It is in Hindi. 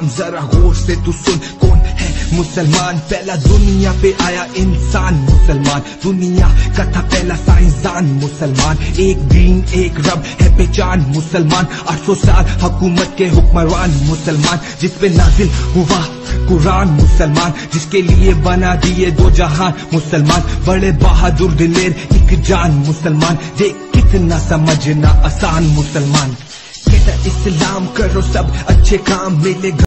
जरा गौर से तू सुन, कौन है मुसलमान? पहला दुनिया पे आया इंसान मुसलमान। दुनिया का था पहला साइंसदान मुसलमान। एक दीन, एक रब है पहचान मुसलमान। 800 साल हुकूमत के हुक्मरान मुसलमान। जिस पे नाजिल हुआ कुरान मुसलमान। जिसके लिए बना दिए दो जहान मुसलमान। बड़े बहादुर दिलेर एक जान मुसलमान। देख कितना समझना आसान मुसलमान। इस्लाम करो सब अच्छे काम मिलेगा।